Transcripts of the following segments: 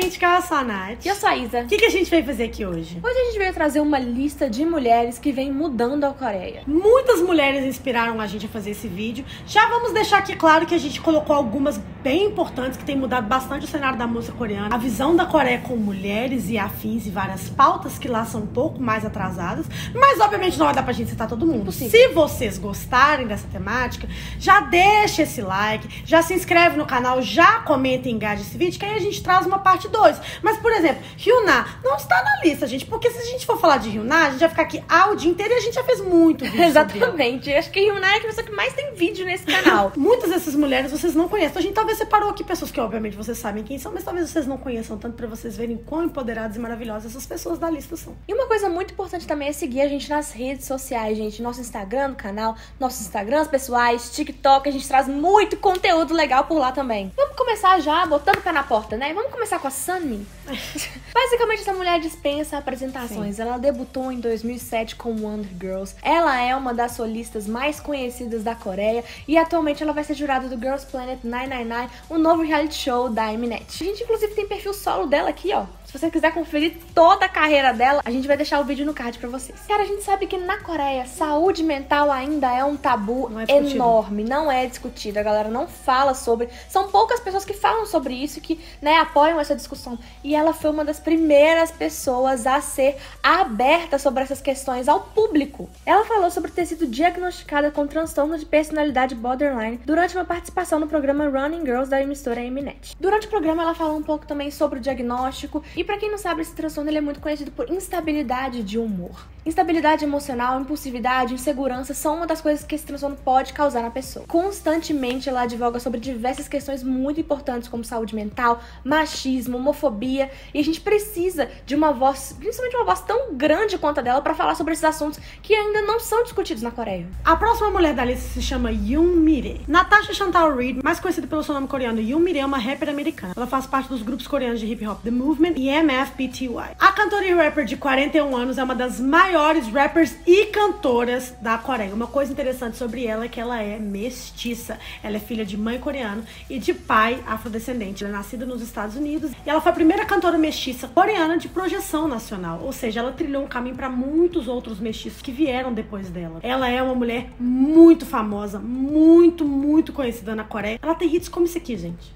gente, que eu sou a Nath. E eu sou a Isa. O que, que a gente veio fazer aqui hoje? Hoje a gente veio trazer uma lista de mulheres que vem mudando a Coreia. Muitas mulheres inspiraram a gente a fazer esse vídeo. Já vamos deixar aqui claro que a gente colocou algumas bem importantes que têm mudado bastante o cenário da música coreana. A visão da Coreia com mulheres e afins e várias pautas que lá são um pouco mais atrasadas. Mas, obviamente, não vai dar pra gente citar todo mundo. Possível. Se vocês gostarem dessa temática, já deixa esse like, já se inscreve no canal, já comenta e engaja esse vídeo, que aí a gente traz uma parte 2. Mas, por exemplo, Hyuna não está na lista, gente, porque se a gente for falar de Hyuna, a gente vai ficar aqui ah, o dia inteiro e a gente já fez muito vídeo. Exatamente. Acho que Hyuna é a pessoa que mais tem vídeo nesse canal. Muitas dessas mulheres vocês não conhecem. Então, a gente talvez separou aqui pessoas que, obviamente, vocês sabem quem são, mas talvez vocês não conheçam tanto pra vocês verem quão empoderadas e maravilhosas essas pessoas da lista são. E uma coisa muito importante também é seguir a gente nas redes sociais, gente. Nosso Instagram, no canal, nossos Instagrams pessoais, TikTok, a gente traz muito conteúdo legal por lá também. Vamos começar já botando o pé na porta, né? Vamos começar com a Sunmi. Basicamente, essa mulher dispensa apresentações. Ela debutou em 2007 com Wonder Girls. Ela é uma das solistas mais conhecidas da Coreia e atualmente ela vai ser jurada do Girls Planet 999, um novo reality show da Mnet. A gente inclusive tem perfil solo dela aqui, ó. Se você quiser conferir toda a carreira dela, a gente vai deixar o vídeo no card pra vocês. Cara, a gente sabe que na Coreia, saúde mental ainda é um tabu Não é enorme, não é discutido. A galera não fala sobre. São poucas pessoas que falam sobre isso, que né, apoiam essa discussão. E ela foi uma das primeiras pessoas a ser aberta sobre essas questões ao público. Ela falou sobre ter sido diagnosticada com transtorno de personalidade borderline durante uma participação no programa Running Girls da emissora Mnet. Durante o programa, ela falou um pouco também sobre o diagnóstico. E pra quem não sabe, esse transtorno ele é muito conhecido por instabilidade de humor. Instabilidade emocional, impulsividade, insegurança são uma das coisas que esse transtorno pode causar na pessoa. Constantemente ela advoga sobre diversas questões muito importantes, como saúde mental, machismo, homofobia, e a gente precisa de uma voz, principalmente uma voz tão grande quanto a dela, pra falar sobre esses assuntos que ainda não são discutidos na Coreia. A próxima mulher da lista se chama Yoon Mire. Natasha Chantal Reed, mais conhecida pelo seu nome coreano, Yoon Mire é uma rapper americana. Ela faz parte dos grupos coreanos de hip hop The Movement e MFBTY. A cantora e rapper de 41 anos é uma das maiores rappers e cantoras da Coreia. Uma coisa interessante sobre ela é que ela é mestiça. Ela é filha de mãe coreana e de pai afrodescendente. Ela é nascida nos Estados Unidos e ela foi a primeira cantora mestiça coreana de projeção nacional. Ou seja, ela trilhou um caminho para muitos outros mestiços que vieram depois dela. Ela é uma mulher muito famosa, muito, muito conhecida na Coreia. Ela tem hits como esse aqui, gente.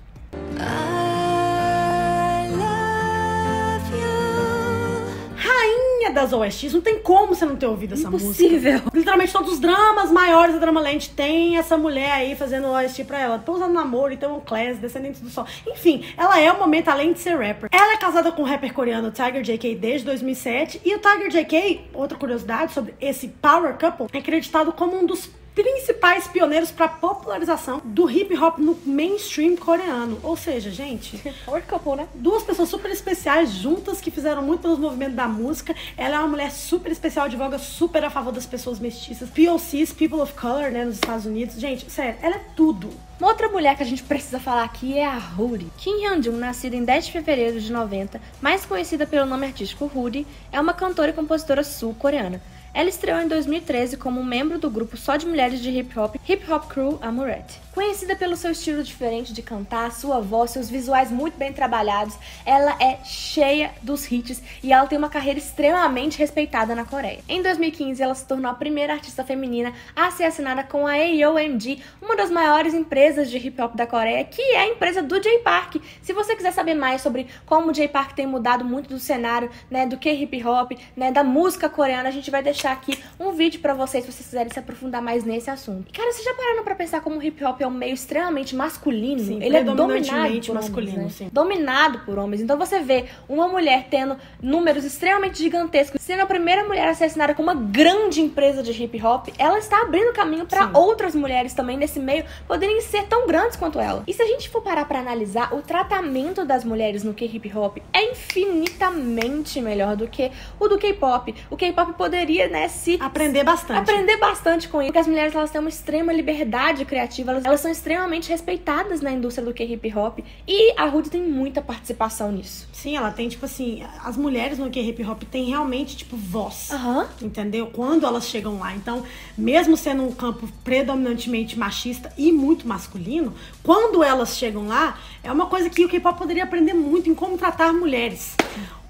Das OSTs, não tem como você não ter ouvido essa Impossível. música. Literalmente todos os dramas maiores da Dramaland tem essa mulher aí fazendo OST pra ela. Pousando namoro, então um Class, Descendentes do Sol. Enfim, ela é o momento além de ser rapper. Ela é casada com o rapper coreano Tiger JK desde 2007 e o Tiger JK, outra curiosidade sobre esse power couple, é acreditado como um dos principais pioneiros para popularização do hip hop no mainstream coreano. Ou seja, gente, Power couple, né? duas pessoas super especiais juntas que fizeram muito pelos movimentos da música. Ela é uma mulher super especial, advoga super a favor das pessoas mestiças, POCs, People of Color, né, nos Estados Unidos. Gente, sério, ela é tudo. Uma outra mulher que a gente precisa falar aqui é a Huri. Kim Hyun-jung, nascida em 10 de fevereiro de 90, mais conhecida pelo nome artístico Huri, é uma cantora e compositora sul-coreana. Ela estreou em 2013 como membro do grupo só de mulheres de hip hop Hip Hop Crew Amourette. Conhecida pelo seu estilo diferente de cantar, sua voz, seus visuais muito bem trabalhados, ela é cheia dos hits e ela tem uma carreira extremamente respeitada na Coreia. Em 2015, ela se tornou a primeira artista feminina a ser assinada com a AOMG, uma das maiores empresas de hip hop da Coreia, que é a empresa do J Park. Se você quiser saber mais sobre como o J Park tem mudado muito do cenário, né, do que hip hop, né, da música coreana, a gente vai deixar aqui um vídeo pra vocês se vocês quiserem se aprofundar mais nesse assunto. E, cara, vocês já pararam pra pensar como o hip hop é um meio extremamente masculino? Sim, Ele é dominado predominantemente por masculino, homens, né? sim. Dominado por homens. Então você vê uma mulher tendo números extremamente gigantescos, sendo a primeira mulher a ser assinada com uma grande empresa de hip hop, ela está abrindo caminho pra Sim. outras mulheres também nesse meio poderem ser tão grandes quanto ela. E se a gente for parar pra analisar, o tratamento das mulheres no K-hip hop é infinitamente melhor do que o do K-pop. O K-pop poderia né, se Aprender bastante. aprender bastante com isso. Porque as mulheres elas têm uma extrema liberdade criativa, elas, elas são extremamente respeitadas na indústria do K-hip hop e a Rudy tem muita participação nisso. Sim, ela tem, tipo assim, as mulheres no K-hip hop têm realmente, tipo, voz. Aham. Entendeu? Quando elas chegam lá. Então, mesmo sendo um campo predominantemente machista e muito masculino, quando elas chegam lá, é uma coisa que o K-pop poderia aprender muito em como tratar mulheres.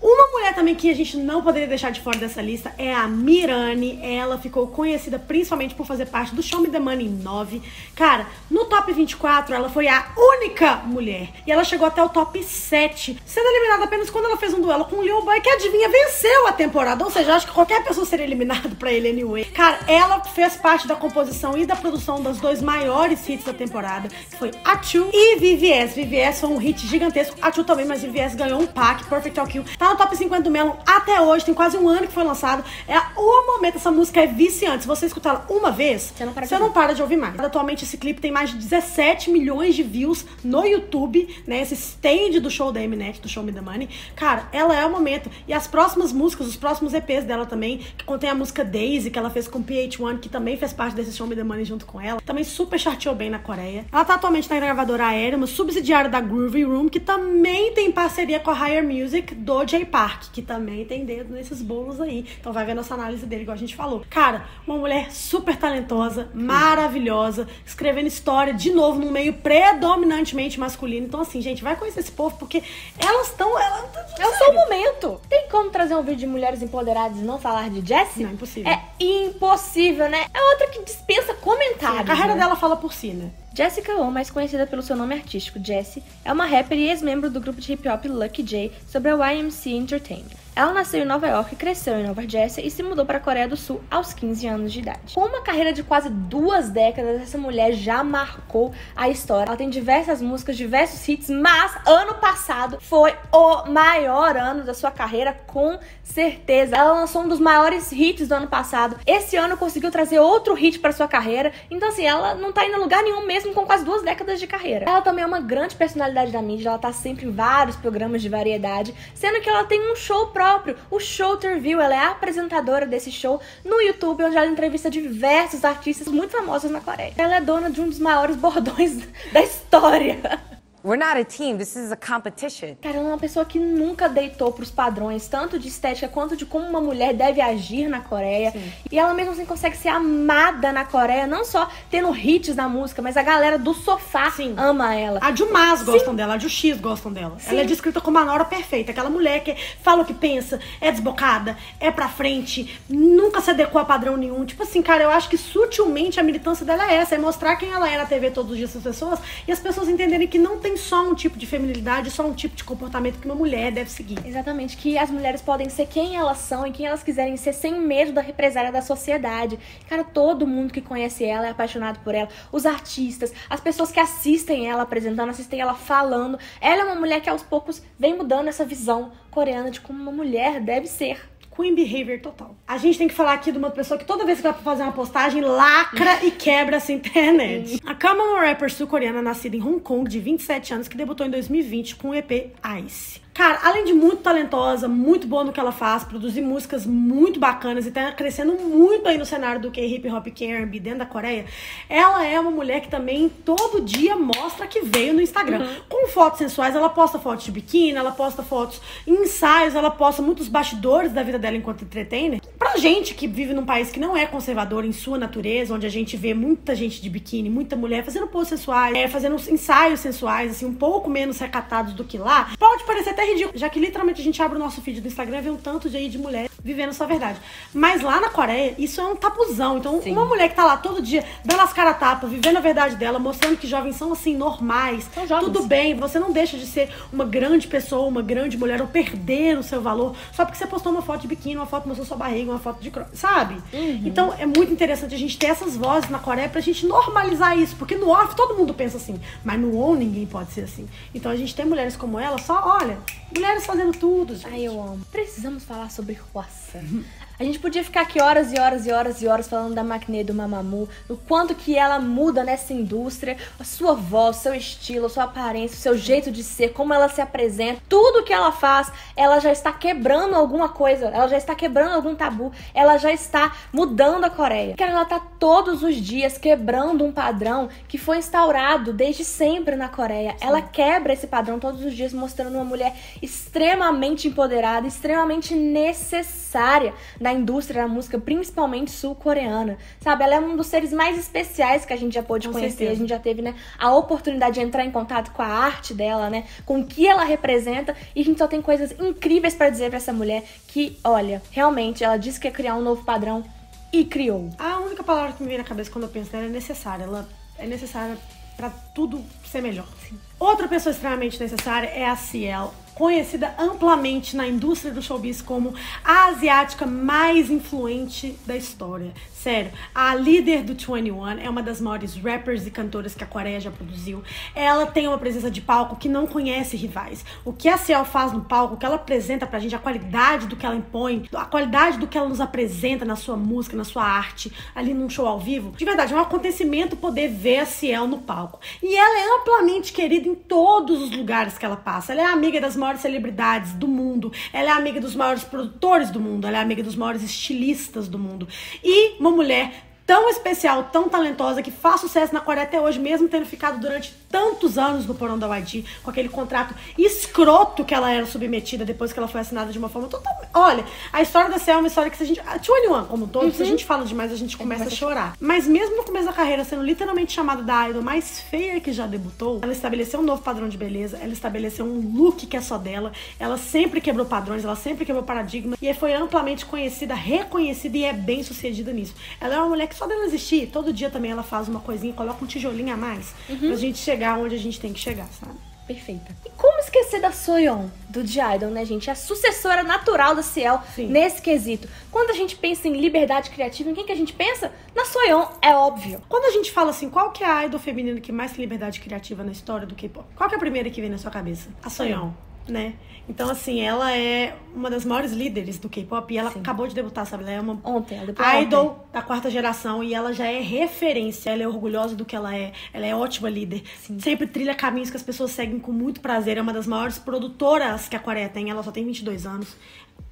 Uma mulher também que a gente não poderia deixar de fora dessa lista é a Mirani. Ela ficou conhecida principalmente por fazer parte do Show Me The Money 9. Cara, no top 24 ela foi a única mulher. E ela chegou até o top 7, sendo eliminada apenas quando ela fez um duelo com o Lil Boy, que adivinha, venceu a temporada. Ou seja, acho que qualquer pessoa seria eliminada pra ele anyway. Cara, ela fez parte da composição e da produção dos dois maiores hits da temporada, que foi Achu e VVS. VVS foi um hit gigantesco. Achu também, mas VVS ganhou um pack, Perfect All Kill. Tá no top 50 do Melon até hoje, tem quase um ano que foi lançado. É o momento, essa música é viciante. Se você escutar ela uma vez, Você não para de você ouvir. não para de ouvir mais. Atualmente esse clipe tem mais de 17 milhões de views no YouTube, né? Esse stand do show da Mnet, do Show Me The Money. Cara, ela é o momento. E as próximas músicas, os próximos EPs dela também, que contém a música Daisy, que ela fez com PH1, que também fez parte desse Show Me The Money junto com ela. Também super charteou bem na Coreia. Ela tá atualmente na gravadora aérea, uma subsidiária da Groovy Room, que também tem parceria com a Higher Music do J Park, que também tem dedo nesses bolos aí. Então vai ver nossa análise dele, igual a gente falou. Cara, uma mulher super talentosa, maravilhosa, escrevendo história de novo num meio predominantemente masculino. Então, assim, gente, vai conhecer esse povo, porque elas estão. Elas, É o seu momento. Tem como trazer um vídeo de mulheres empoderadas e não falar de Jessie? Não, impossível. É impossível, né? É outra que dispensa comentários. A carreira né? dela fala por si, né? Jessica O, mais conhecida pelo seu nome artístico Jessie, é uma rapper e ex-membro do grupo de hip hop Lucky J sobre a YMC Entertainment. Ela nasceu em Nova York, cresceu em Nova Jersey e se mudou para a Coreia do Sul aos 15 anos de idade. Com uma carreira de quase duas décadas, essa mulher já marcou a história. Ela tem diversas músicas, diversos hits, mas ano passado foi o maior ano da sua carreira, com certeza. Ela lançou um dos maiores hits do ano passado. Esse ano conseguiu trazer outro hit para sua carreira. Então, assim, ela não tá indo a lugar nenhum mesmo com quase duas décadas de carreira. Ela também é uma grande personalidade da mídia, ela tá sempre em vários programas de variedade, sendo que ela tem um show próprio, o Show Interview. Ela é apresentadora desse show no YouTube, onde ela entrevista diversos artistas muito famosos na Coreia. Ela é dona de um dos maiores bordões da história. We're not a team. This is a competition. Cara, ela é uma pessoa que nunca deitou pros padrões, tanto de estética quanto de como uma mulher deve agir na Coreia. E ela mesmo assim consegue ser amada na Coreia, não só tendo hits na música, mas a galera do sofá Sim. ama ela. A Dilmas gostam dela, a Juxis gostam dela. Sim. Ela é descrita como a Nora perfeita, aquela mulher que fala o que pensa, é desbocada, é pra frente, nunca se adequou a padrão nenhum. Tipo assim, cara, eu acho que sutilmente a militância dela é essa, é mostrar quem ela é na TV todos os dias as pessoas e as pessoas entenderem que não tem só um tipo de feminilidade, só um tipo de comportamento que uma mulher deve seguir. Exatamente, que as mulheres podem ser quem elas são e quem elas quiserem ser sem medo da represália da sociedade. Cara, todo mundo que conhece ela é apaixonado por ela. Os artistas, as pessoas que assistem ela apresentando, assistem ela falando. Ela é uma mulher que aos poucos vem mudando essa visão coreana de como uma mulher deve ser. Queen Behavior total. A gente tem que falar aqui de uma pessoa que toda vez que vai fazer uma postagem, lacra e quebra essa internet. A Kama é uma rapper sul-coreana nascida em Hong Kong, de 27 anos, que debutou em 2020 com o EP Ice. Cara, além de muito talentosa, muito boa no que ela faz, produzir músicas muito bacanas e tá crescendo muito aí no cenário do K-hip hop e K-R&B dentro da Coreia, ela é uma mulher que também todo dia mostra que veio no Instagram. Com fotos sensuais, ela posta fotos de biquíni, ela posta fotos em ensaios, ela posta muitos bastidores da vida dela enquanto entertainer. Pra gente que vive num país que não é conservador em sua natureza, onde a gente vê muita gente de biquíni, muita mulher fazendo posts sensuais, é, fazendo ensaios sensuais, assim, um pouco menos recatados do que lá, pode parecer até ridículo, já que literalmente a gente abre o nosso feed do Instagram e vê um tanto de aí de mulher vivendo sua verdade. Mas lá na Coreia, isso é um tabuzão. Então, Sim. uma mulher que tá lá todo dia, dando as cara tapa, vivendo a verdade dela, mostrando que jovens são assim, normais, São jovens. tudo bem, você não deixa de ser uma grande pessoa, uma grande mulher, ou perder o seu valor só porque você postou uma foto de biquíni, uma foto mostrou sua barriga, uma foto de cro... sabe? Então é muito interessante a gente ter essas vozes na Coreia pra gente normalizar isso, porque no off todo mundo pensa assim, mas no on ninguém pode ser assim. Então a gente tem mulheres como ela, só olha, mulheres fazendo tudo, gente. Ai, eu amo. Precisamos falar sobre Yes. Mm-hmm. A gente podia ficar aqui horas e horas e horas e horas falando da Macne do Mamamoo, do quanto que ela muda nessa indústria, a sua voz, seu estilo, sua aparência, seu jeito de ser, como ela se apresenta, tudo que ela faz, ela já está quebrando alguma coisa, ela já está quebrando algum tabu, ela já está mudando a Coreia. Porque ela está todos os dias quebrando um padrão que foi instaurado desde sempre na Coreia. Sim. Ela quebra esse padrão todos os dias, mostrando uma mulher extremamente empoderada, extremamente necessária na indústria da música, principalmente sul-coreana. Sabe, ela é um dos seres mais especiais que a gente já pôde com conhecer. Certeza. A gente já teve, né, a oportunidade de entrar em contato com a arte dela, né, com o que ela representa, e a gente só tem coisas incríveis para dizer para essa mulher que, olha, realmente ela disse que ia criar um novo padrão e criou. A única palavra que me vem na cabeça quando eu penso nela é necessária. Ela é necessária para tudo ser melhor. Sim. Outra pessoa extremamente necessária é a Ciel conhecida amplamente na indústria do showbiz como a asiática mais influente da história. Sério, a líder do 21 é uma das maiores rappers e cantoras que a Coreia já produziu. Ela tem uma presença de palco que não conhece rivais. O que a Ciel faz no palco, o que ela apresenta pra gente, a qualidade do que ela impõe, a qualidade do que ela nos apresenta na sua música, na sua arte, ali num show ao vivo, de verdade, é um acontecimento poder ver a Ciel no palco. E ela é amplamente querida em todos os lugares que ela passa. Ela é amiga das maiores celebridades do mundo, ela é amiga dos maiores produtores do mundo, ela é amiga dos maiores estilistas do mundo. E uma mulher tão especial, tão talentosa, que faz sucesso na Coreia até hoje, mesmo tendo ficado durante tantos anos no porão da YG, com aquele contrato escroto que ela era submetida depois que ela foi assinada de uma forma totalmente. Olha, a história da Cell é uma história que se a gente. A 21, como todos, uhum. se a uhum. gente fala demais, a gente começa a chorar. Mas mesmo no começo da carreira, sendo literalmente chamada da idol mais feia que já debutou, ela estabeleceu um novo padrão de beleza, ela estabeleceu um look que é só dela, ela sempre quebrou padrões, ela sempre quebrou paradigma e foi amplamente conhecida, reconhecida e é bem sucedida nisso. Ela é uma mulher que só dela existir, todo dia também ela faz uma coisinha, coloca um tijolinho a mais uhum. pra gente chegar onde a gente tem que chegar, sabe? Perfeita. E como esquecer da Soyeon, do G-Idol, né, gente? A sucessora natural da Ciel Sim. nesse quesito. Quando a gente pensa em liberdade criativa, em quem que a gente pensa? Na Soyeon, é óbvio. Quando a gente fala assim, qual que é a idol feminina que mais tem liberdade criativa na história do K-pop? Qual que é a primeira que vem na sua cabeça? A Soyeon né? Então, assim, ela é uma das maiores líderes do K-pop e ela Sim. acabou de debutar, sabe? Ela é uma ontem, ela idol ontem. da quarta geração e ela já é referência. Ela é orgulhosa do que ela é. Ela é ótima líder. Sim. Sempre trilha caminhos que as pessoas seguem com muito prazer. É uma das maiores produtoras que a Coreia tem. Ela só tem 22 anos.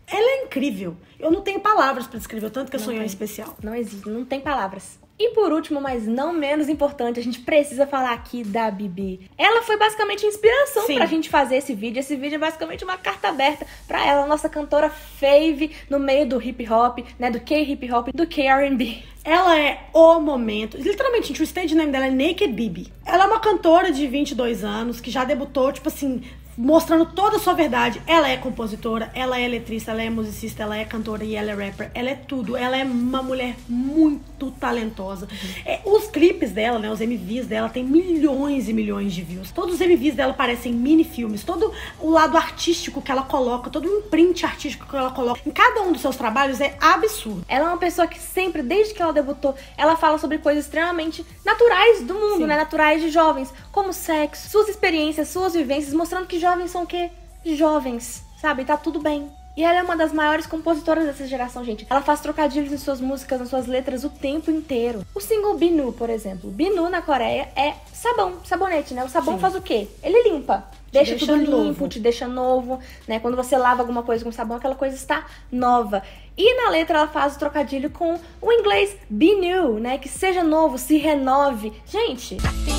Ela é incrível. Eu não tenho palavras para descrever o tanto que a Sonhão é especial. Não existe, não tem palavras. E por último, mas não menos importante, a gente precisa falar aqui da Bibi. Ela foi basicamente inspiração Sim. pra gente fazer esse vídeo. Esse vídeo é basicamente uma carta aberta pra ela, nossa cantora fave no meio do hip hop, né, do K-hip hop, do K-R&B. Ela é o momento. Literalmente, gente, o stage name dela é Naked Bibi. Ela é uma cantora de 22 anos que já debutou, tipo assim, mostrando toda a sua verdade. Ela é compositora, ela é letrista, ela é musicista, ela é cantora e ela é rapper. Ela é tudo. Ela é uma mulher muito talentosa. É, os clipes dela, né, os MVs dela, tem milhões e milhões de views. Todos os MVs dela parecem mini filmes. Todo o lado artístico que ela coloca, todo o imprint artístico que ela coloca em cada um dos seus trabalhos é absurdo. Ela é uma pessoa que sempre, desde que ela debutou, ela fala sobre coisas extremamente naturais do mundo, Sim. né? Naturais de jovens, como sexo, suas experiências, suas vivências, mostrando que jovens são o quê? Jovens, sabe? Tá tudo bem. E ela é uma das maiores compositoras dessa geração, gente. Ela faz trocadilhos em suas músicas, nas suas letras o tempo inteiro. O single Binu, por exemplo. Binu na Coreia é sabão, sabonete, né? O sabão Sim. faz o quê? Ele limpa. Deixa, deixa, tudo limpo, novo. te deixa novo, né? Quando você lava alguma coisa com sabão, aquela coisa está nova. E na letra ela faz o trocadilho com o inglês be new, né? Que seja novo, se renove. Gente, Eu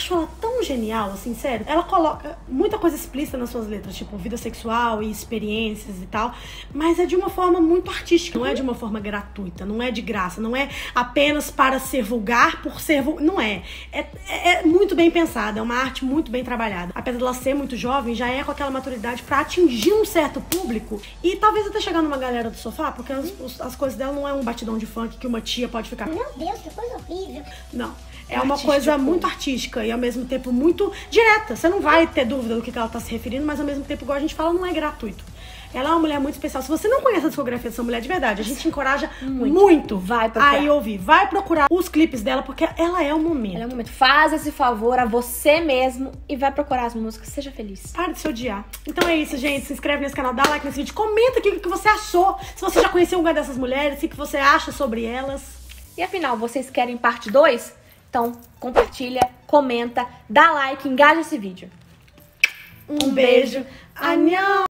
acho ela tão genial, assim, sério. Ela coloca muita coisa explícita nas suas letras, tipo vida sexual e experiências e tal, mas é de uma forma muito artística, não é de uma forma gratuita, não é de graça, não é apenas para ser vulgar por ser vulgar. Não é. é. É muito bem pensada, é uma arte muito bem trabalhada. Apesar dela ser muito jovem, já é com aquela maturidade para atingir um certo público e talvez até chegar numa galera do sofá, porque as, as coisas dela não é um batidão de funk que uma tia pode ficar. Meu Deus, que coisa horrível. Não é uma coisa muito artística e ao mesmo tempo muito direta. Você não vai ter dúvida do que ela está se referindo, mas ao mesmo tempo, igual a gente fala, não é gratuito. Ela é uma mulher muito especial. Se você não conhece a discografia dessa mulher de verdade, a gente encoraja muito, Vai procurar. a ir ouvir. Vai procurar os clipes dela, porque ela é o momento. Ela é um momento. Faz esse favor a você mesmo e vai procurar as músicas. Seja feliz. Para de se odiar. Então é isso, gente. Se inscreve nesse canal, dá like nesse vídeo, comenta aqui o que você achou. Se você já conheceu alguma dessas mulheres, o que você acha sobre elas. E afinal, vocês querem parte 2? Então, compartilha, comenta, dá like, engaja esse vídeo. Um, beijo. Anhão!